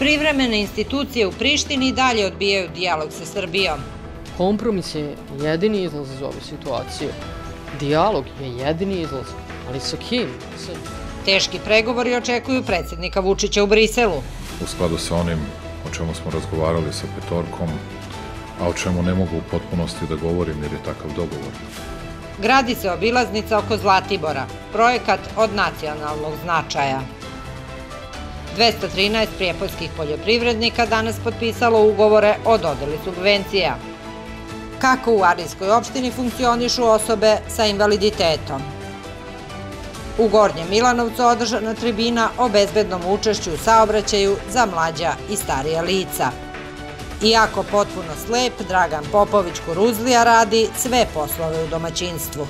Privremene institucije u Prištini i dalje odbijaju dijalog sa Srbijom. Kompromis je jedini izlaz iz ove situacije. Dijalog je jedini izlaz, ali sa kim? Sa... Teški pregovori očekuju predsjednika Vučića u Briselu. U skladu sa onim o čemu smo razgovarali sa petorkom, a o čemu ne mogu u potpunosti da govorim jer je takav dogovor. Gradi se obilaznica oko Zlatibora, projekat od nacionalnog značaja. 213 prijepoljskih poljoprivrednika danas potpisalo ugovore o dodeli subvencija. Kako u Arijskoj opštini funkcionišu osobe sa invaliditetom? U Gornjem Milanovcu održana tribina o bezbednom učešću u saobraćaju za mlađa i starija lica. Iako potpuno slep, Dragan Popović Kuruzlija radi sve poslove u domaćinstvu.